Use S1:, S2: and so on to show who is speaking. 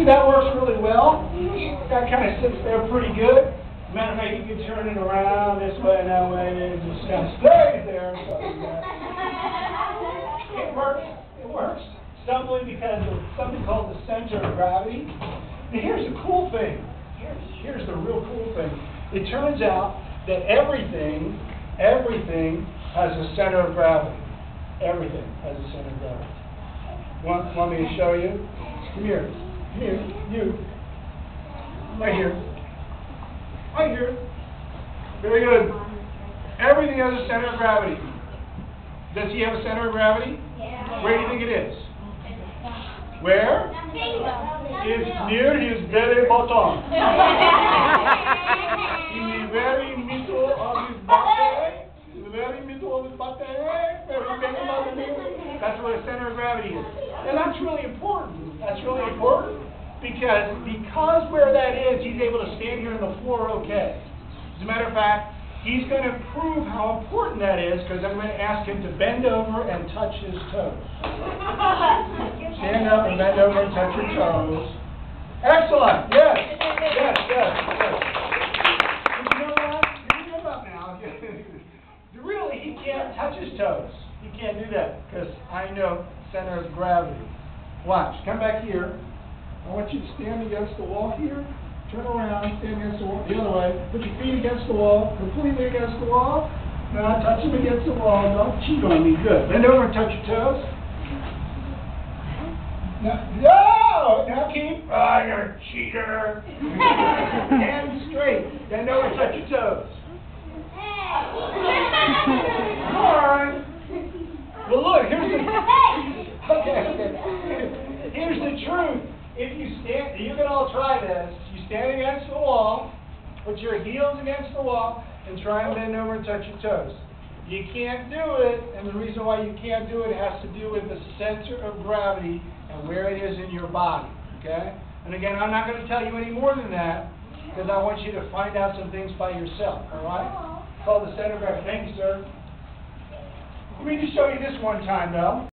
S1: See, that works really well. That kind of sits there pretty good. Matter of fact, you can turn it around this way and that way, and it just kind of stays there. So, yeah. It works. It works. Simply because of something called the center of gravity. Now, here's the cool thing. Here's, here's the real cool thing. It turns out that everything, everything has a center of gravity. Everything has a center of gravity. Want, want me to show you? Come here. Here. You. Right here. Right here. Very good. Everything has a center of gravity. Does he have a center of gravity?
S2: Yeah.
S1: Where do you think it is? Where? It's near his belly button. In the very middle of his body. In the very middle of his body. Very belly button. That's where the center of gravity is. And that's really important. That's really important because because where that is, he's able to stand here on the floor okay. As a matter of fact, he's going to prove how important that is because I'm going to ask him to bend over and touch his toes. Stand up and bend over and touch your toes. Excellent. Yes. Yes. Yes. yes. You know what? You now. really, he can't touch his toes. He can't do that because I know center of gravity. Watch. Come back here. I want you to stand against the wall here. Turn around, stand against the wall, the other way. Put your feet against the wall, completely against the wall. Now touch them against the wall. Don't cheat on me. Good. Bend over and touch your toes. Now, no! Now keep. Ah, oh, you're a cheater. Stand straight. Bend over and touch your toes. Come on. Well, look, here's the. Okay, okay. Here's the truth. If you stand, you can all try this. You stand against the wall, put your heels against the wall, and try and bend over and touch your toes. You can't do it, and the reason why you can't do it has to do with the center of gravity and where it is in your body. Okay? And again, I'm not going to tell you any more than that because I want you to find out some things by yourself. All right? It's called the center of gravity. Thank you, sir. Let me just show you this one time, though.